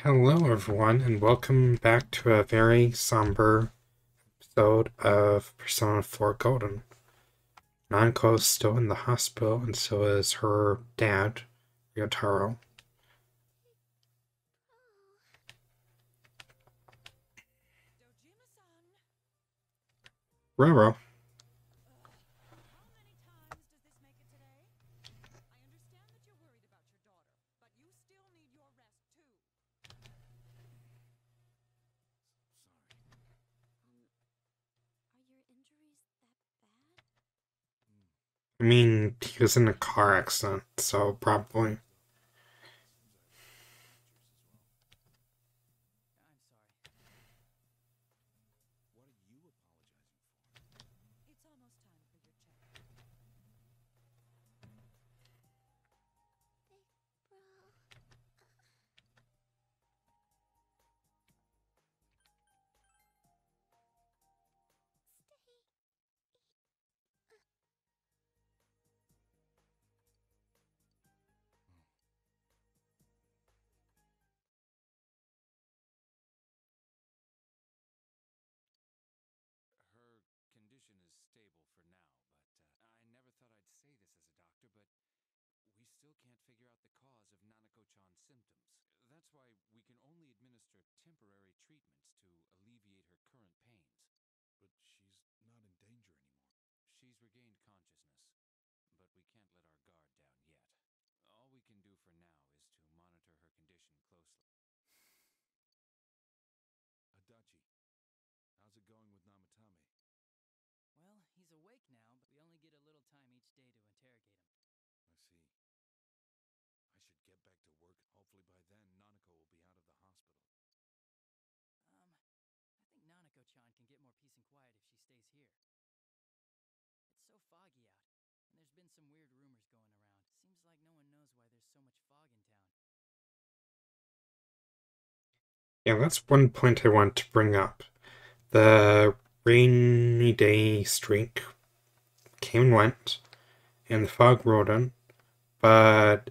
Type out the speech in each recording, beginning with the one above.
Hello, everyone, and welcome back to a very somber episode of Persona 4 Golden. Nanako is still in the hospital, and so is her dad, Ryotaro. Roro. I mean, he was in a car accident, so probably. still can't figure out the cause of Nanako-chan's symptoms. That's why we can only administer temporary treatments to alleviate her current pains. But she's not in danger anymore. She's regained consciousness, but we can't let our guard down yet. All we can do for now is to monitor her condition closely. Adachi, how's it going with Namatame? Well, he's awake now, but we only get a little time each day to interrogate him. I see get back to work. Hopefully by then, Nanako will be out of the hospital. Um, I think Nanako-chan can get more peace and quiet if she stays here. It's so foggy out, and there's been some weird rumors going around. Seems like no one knows why there's so much fog in town. Yeah, that's one point I want to bring up. The rainy day streak came and went, and the fog rolled in, but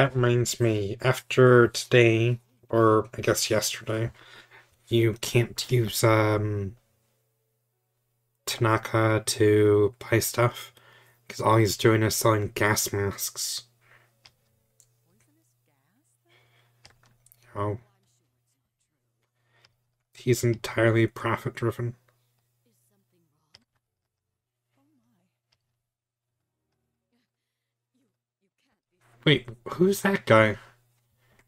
That reminds me, after today, or I guess yesterday, you can't use um, Tanaka to buy stuff because all he's doing is selling gas masks. Oh. He's entirely profit driven. Wait, who's that guy?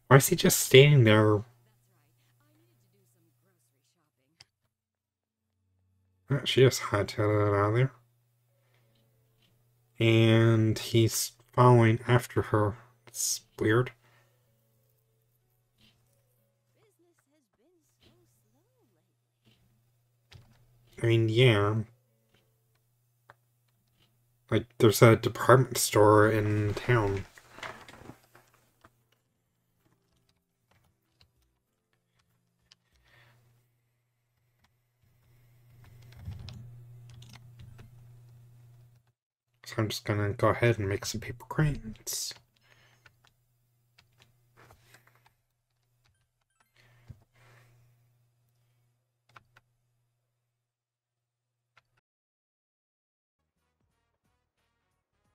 Why is he just standing there? Ah, she just hightailed it out of there. And he's following after her. It's weird. I mean, yeah. Like, there's a department store in town. So I'm just gonna go ahead and make some paper cranes.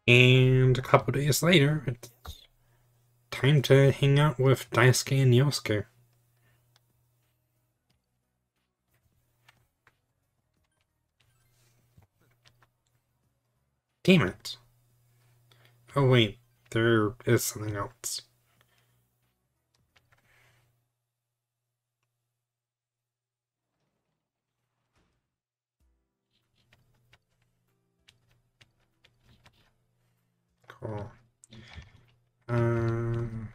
And a couple days later, it's time to hang out with Daisuke and Yosuke. Damn it. Oh wait, there is something else. Cool. Um...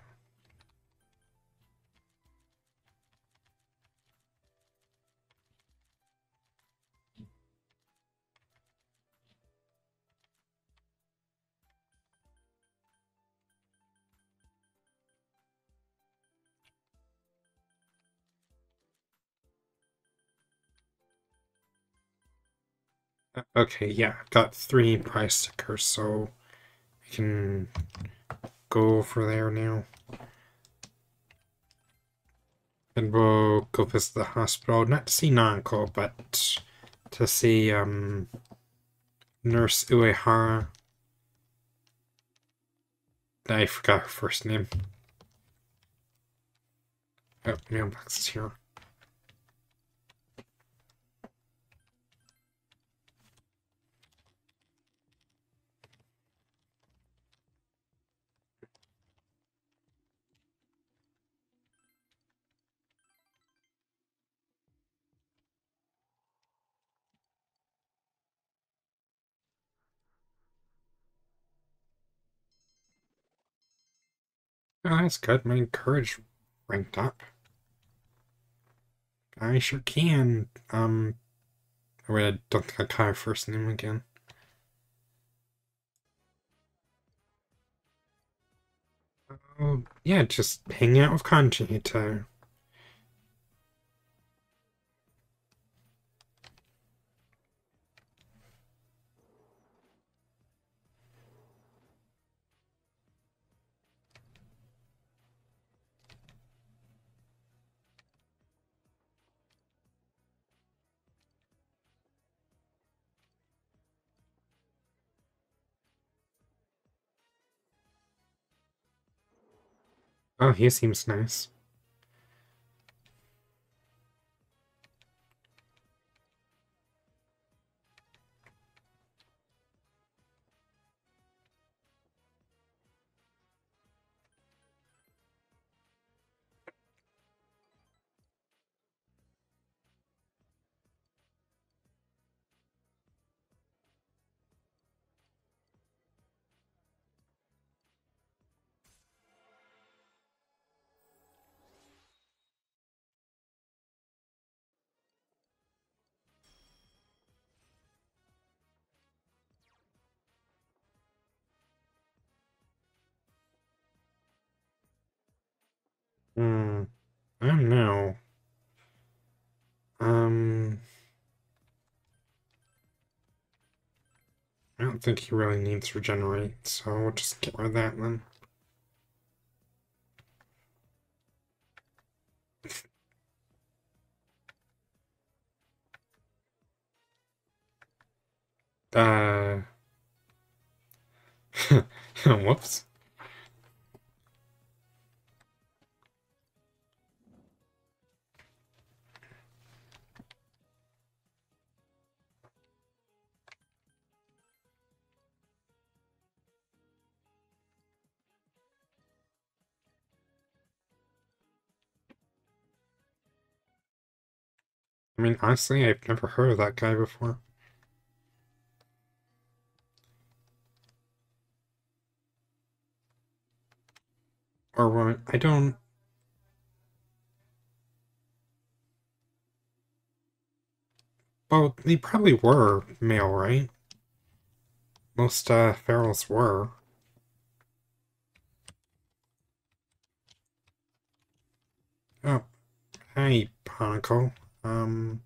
Okay, yeah, I've got three price stickers, so I can go over there now. And we'll go visit the hospital, not to see Nanako, but to see um, Nurse Uehara. I forgot her first name. Oh, mailbox is here. Oh, that's good. My courage ranked up. I sure can. Um, wait, I don't think I caught her first name again. Oh, yeah, just hang out with Kanji Oh, he seems nice. I don't think he really needs regenerate, so we'll just get rid of that then. Uh. Whoops. I mean, honestly, I've never heard of that guy before. Or woman. I don't. Well, they probably were male, right? Most uh, ferals were. Oh, hi, Barnacle. Um.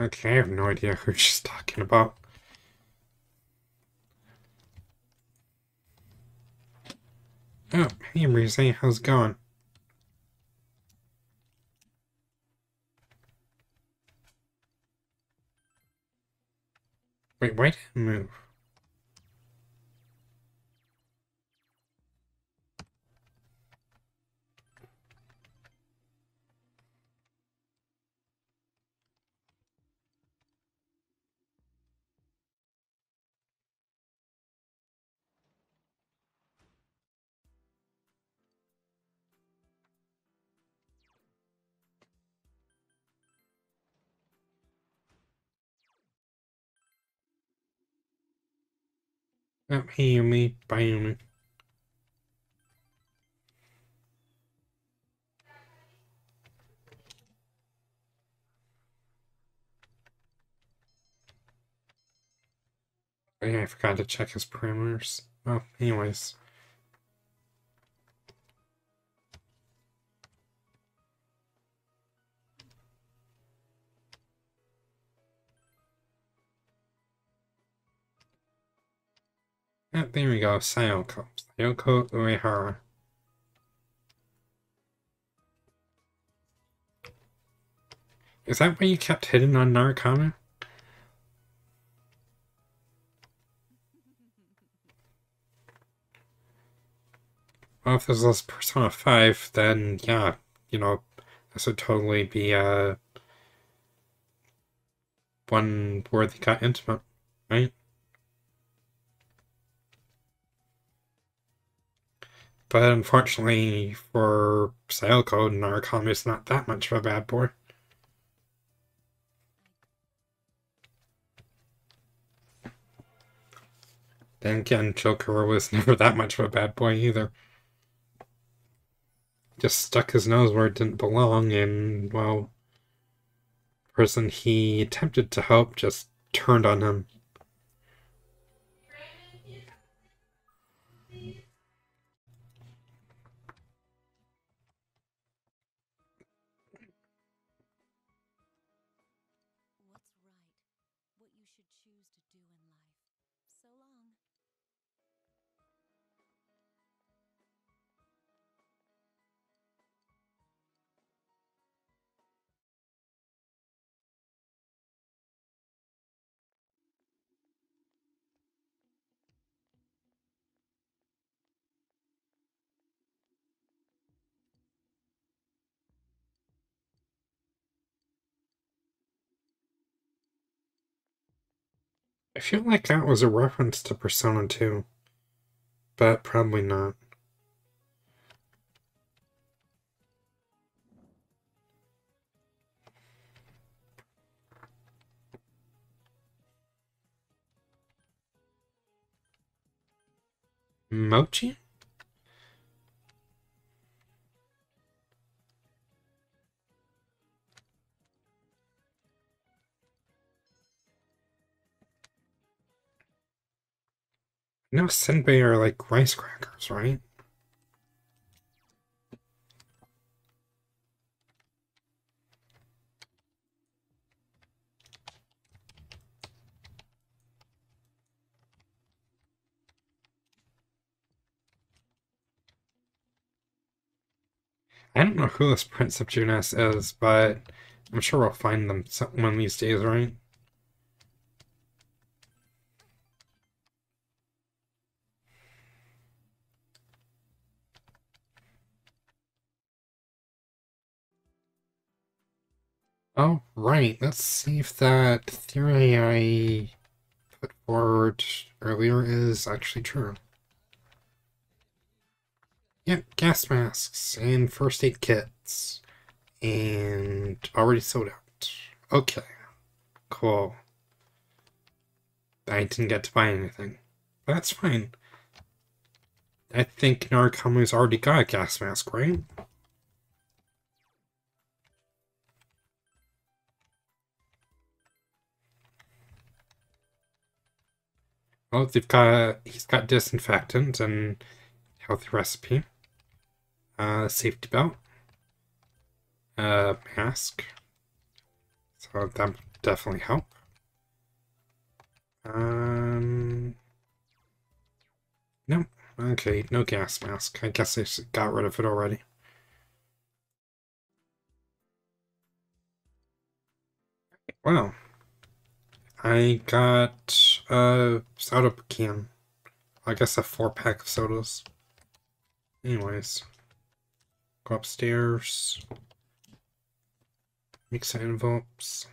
Okay, I have no idea who she's talking about. Oh, hey, Rise, how's it going? Wait, why did it move? Oh, hey, Yumi. Bye, Yumi. Oh, yeah, I forgot to check his parameters. Well, anyways. There we go, Sayoko. Sayoko Uehara. Is that why you kept hidden on Narukami? Well, if this was Persona 5, then yeah, you know, this would totally be uh, one where they got intimate, right? But unfortunately for Sayoko, Narukami is not that much of a bad boy. Then again, Joker was never that much of a bad boy either. Just stuck his nose where it didn't belong, and, well, the person he attempted to help just turned on him. I feel like that was a reference to Persona 2, but probably not. Mochi? No, senbei are like rice crackers, right? I don't know who this Prince of Junes is, but I'm sure we'll find them one of these days, right? Oh, right. Let's see if that theory I put forward earlier is actually true. Yep, gas masks and first aid kits. And already sold out. Okay. Cool. I didn't get to buy anything. That's fine. I think Narukami's already got a gas mask, right? Well, they've got he's got disinfectant and healthy recipe. Uh, safety belt. Uh, mask. So that definitely help. Um, no. Okay, no gas mask. I guess I got rid of it already. Well, I got a soda can. I guess a four pack of sodas. Anyways, go upstairs. Mix envelopes.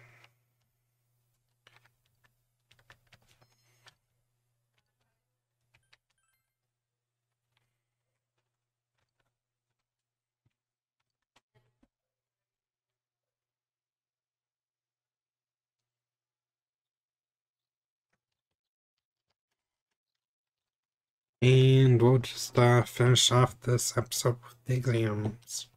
And we'll just uh, finish off this episode with the exams.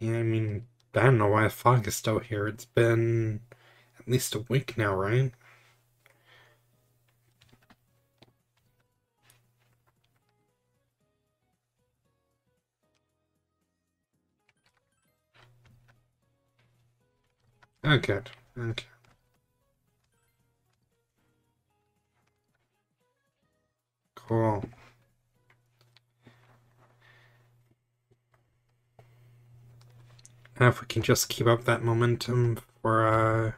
Yeah, I mean, I don't know why the fog is still here. It's been at least a week now, right? Good. Okay. Cool. if we can just keep up that momentum for uh,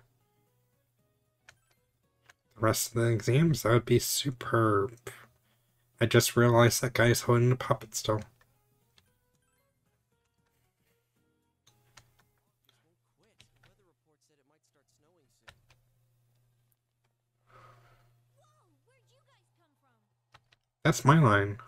the rest of the exams, that would be superb. I just realized that guy's holding a puppet still. That's my line.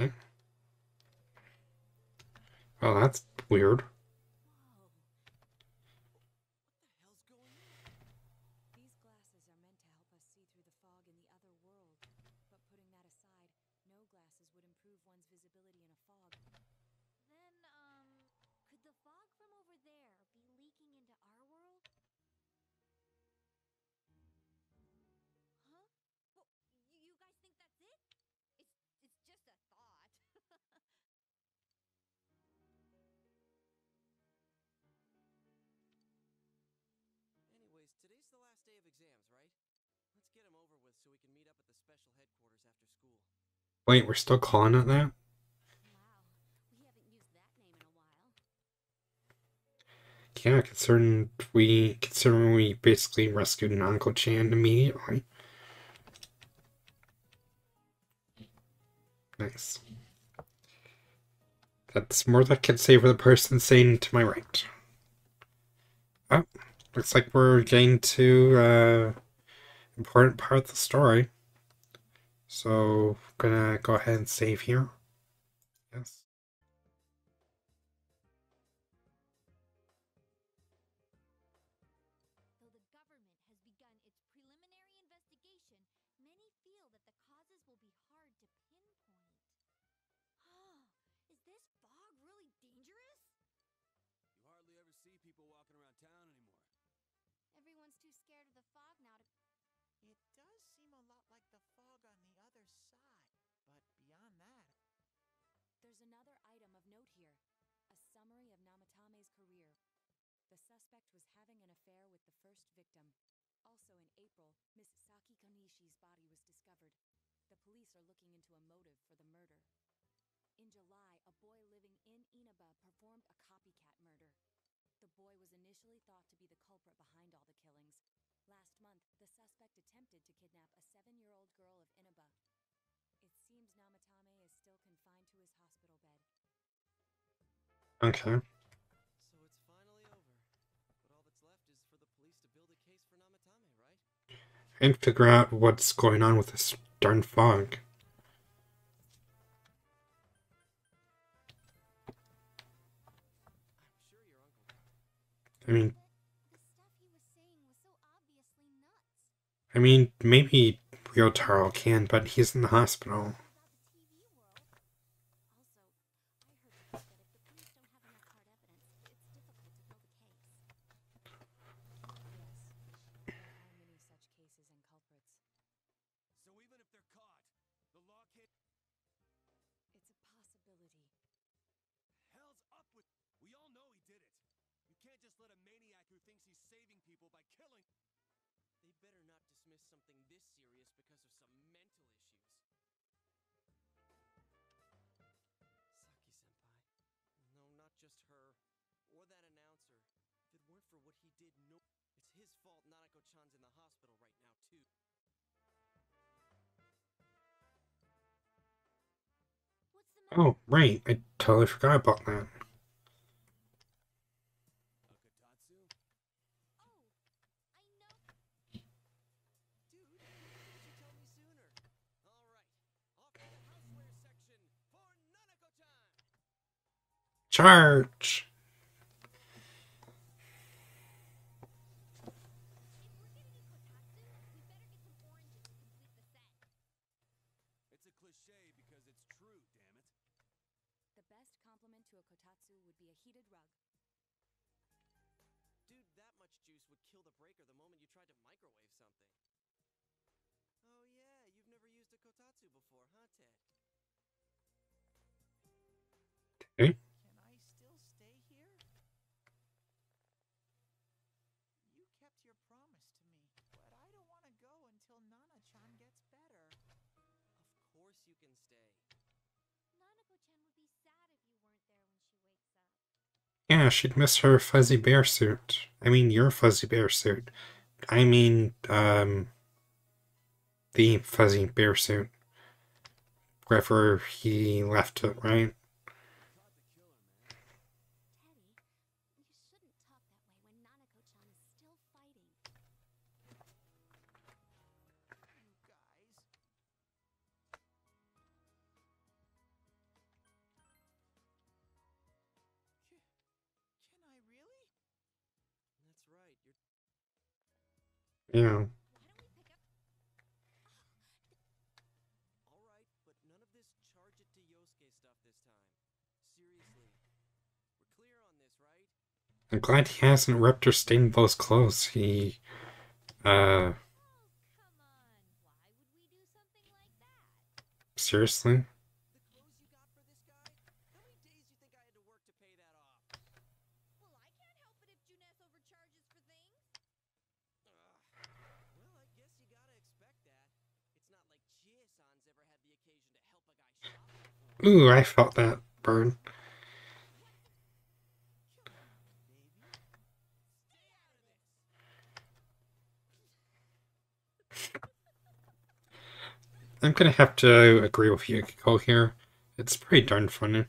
Okay. Well, that's weird. Wait, we're still calling it that? Yeah, considering we considering we basically rescued an Uncle Chan immediately. Nice. That's more than I can say for the person sitting to my right. Oh, looks like we're getting to uh important part of the story. So, gonna go ahead and save here. Yes. First victim. Also in April, Miss Saki Konishi's body was discovered. The police are looking into a motive for the murder. In July, a boy living in Inaba performed a copycat murder. The boy was initially thought to be the culprit behind all the killings. Last month, the suspect attempted to kidnap a seven year old girl of Inaba. It seems Namatame is still confined to his hospital bed. Okay. And figure out what's going on with this darn fog. I mean. I mean, maybe Ryotaro can, but he's in the hospital. Can't just let a maniac who thinks he's saving people by killing. They better not dismiss something this serious because of some mental issues. Saki senpai. No, not just her. Or that announcer. If it weren't for what he did, no. It's his fault Nanako chan's in the hospital right now, too. What's the oh, matter? Oh, right. I totally forgot about that. Akatatsu? Oh, I know. Dude, why didn't you tell me sooner? All right, off to the houseware section for Nanako-chan. Charge! If we're getting a kotatsu, we better get some oranges to complete the set. It's a cliche because it's true, damn it. The best compliment to a kotatsu would be a heated rug. Dude, that much juice would kill the breaker the moment you tried to microwave something. Oh yeah, you've never used a kotatsu before, huh, Ted? can I still stay here? You kept your promise to me, but I don't want to go until Nana-chan gets better. Of course you can stay. Nanako-chan would be sad if you weren't there when she wakes up. Yeah, she'd miss her fuzzy bear suit. I mean, your fuzzy bear suit. I mean, um, the fuzzy bear suit. Wherever he left it, right? This, right? I'm glad he hasn't ripped or stained those clothes. He, uh, Oh, come on. Why would we do something like that? seriously? The clothes you got for this guy? How many days you think I had to work to pay that off? Well, I can't help it if Junes overcharges for things. Ugh. Well, I guess you gotta expect that. It's not like Chie-san's ever had the occasion to help a guy shop before. Ooh, I felt that burn. I'm gonna have to agree with Yukiko here. It's pretty darn funny.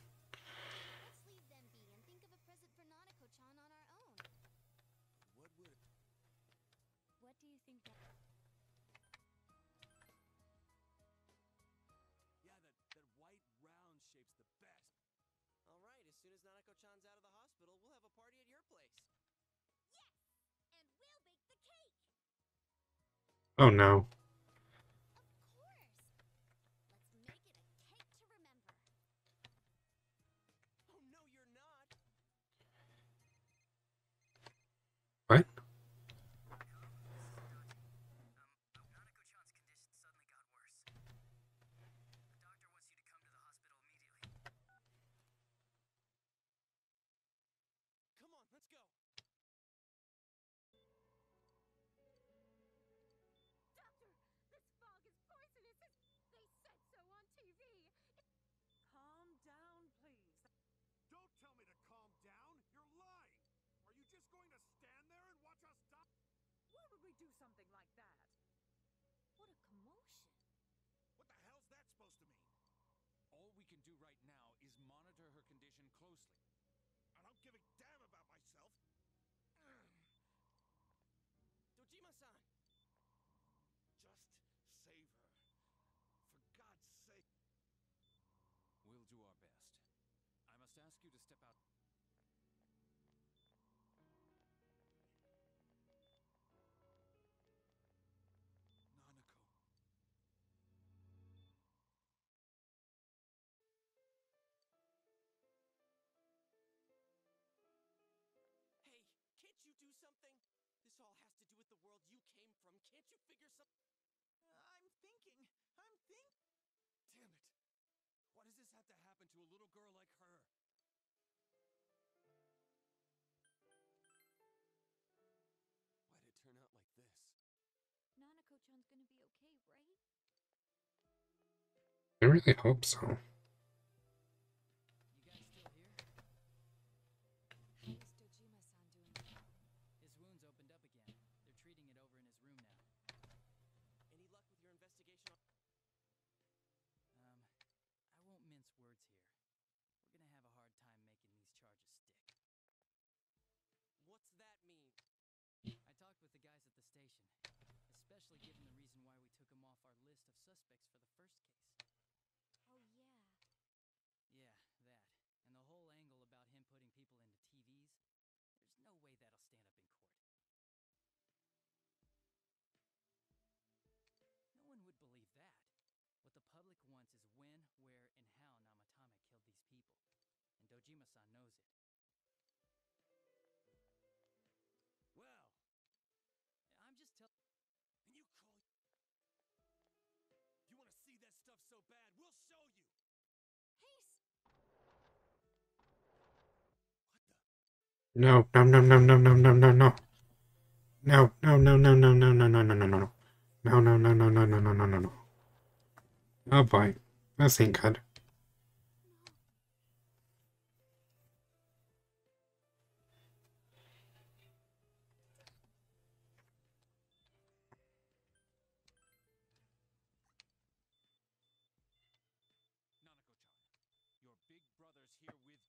Oh no. Of course! Let's make it a cake to remember. Oh no, you're not. Do something like that? What a commotion. What the hell's that supposed to mean? All we can do right now is monitor her condition closely. I don't give a damn about myself. Dojima-san! Just save her. For God's sake. We'll do our best. I must ask you to step out. All has to do with the world you came from. Can't you figure some... I'm thinking. I'm think. Damn it! Why does this have to happen to a little girl like her? Why'd it turn out like this? Nanako-chan's gonna be okay, right? I really hope so. You guys still here? How is Dojima-san doing? His wounds opened up again. They're treating it over in his room now. Any luck with your investigation on... Um, I won't mince words here. We're gonna have a hard time making these charges stick. What's that mean? I talked with the guys at the station, especially given the reason why we took him off our list of suspects for the first case. Oh, yeah. Yeah, that. And the whole angle about him putting people into TVs, there's no way that'll stand up in court. No one would believe that. What the public wants is when, where, and how Namatame killed these people. And Dojima-san knows it. So bad? We'll show you! Haste! What the... No, no, no, no, no, no, no, no, no. No, no, no, no, no, no, no, no, no, no, no. No, no, no, no, no, no, no, no, no, no. Oh boy. This ain't good. Big here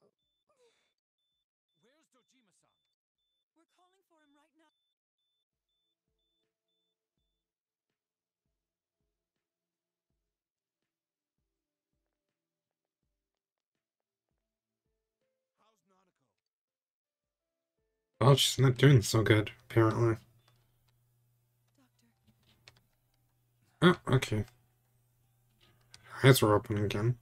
with... Oh. Where's Dojima-san? We're calling for him right now. How's Nanako? Well, she's not doing so good, apparently. Doctor, Oh, okay. Eyes are open again.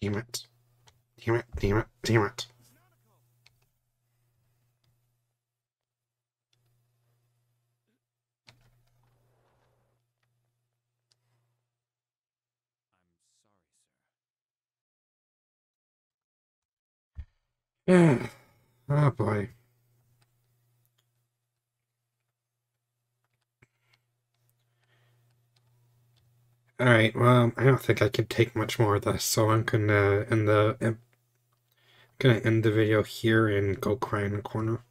Damn it. Damn it, damn it, damn it. Sir. oh boy. Alright, well, I don't think I can take much more of this, so I'm gonna end the gonna end the video here and go cry in a corner.